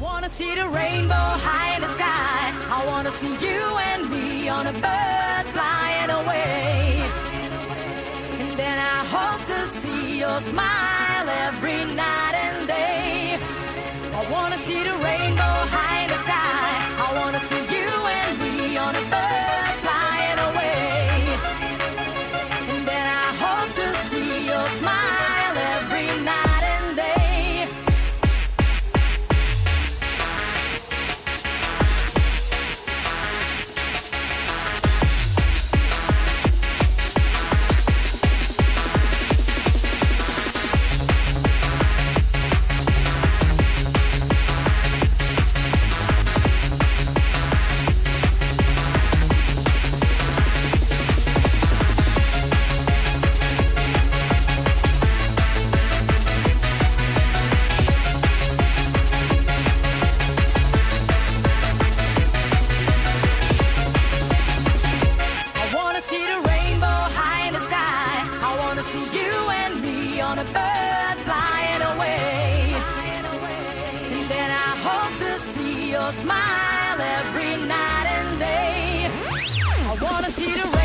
wanna see the rainbow high in the sky. I wanna see you and me on a bird flying away. And then I hope to see your smile every night and day. I wanna see the rainbow smile every night and day. I wanna see the